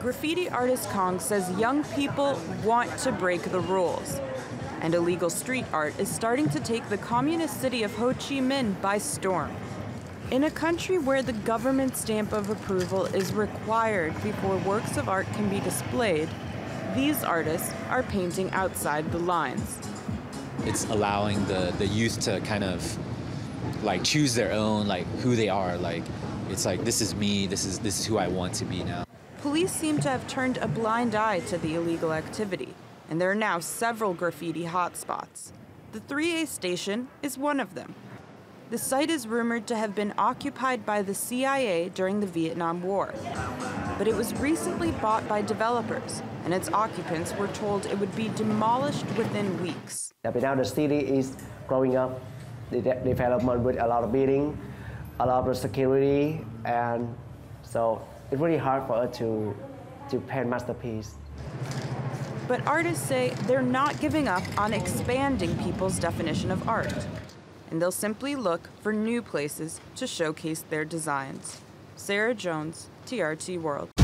Graffiti artist Kong says young people want to break the rules. And illegal street art is starting to take the communist city of Ho Chi Minh by storm. In a country where the government stamp of approval is required before works of art can be displayed, these artists are painting outside the lines. It's allowing the, the youth to kind of like choose their own like who they are like it's like this is me this is this is who i want to be now police seem to have turned a blind eye to the illegal activity and there are now several graffiti hotspots. The 3a station is one of them. The site is rumored to have been occupied by the cia during the vietnam war but it was recently bought by developers and its occupants were told it would be demolished within weeks. But now the city is growing up. The development with a lot of building, a lot of security, and so it's really hard for us to, to paint masterpiece. But artists say they're not giving up on expanding people's definition of art, and they'll simply look for new places to showcase their designs. Sarah Jones, TRT World.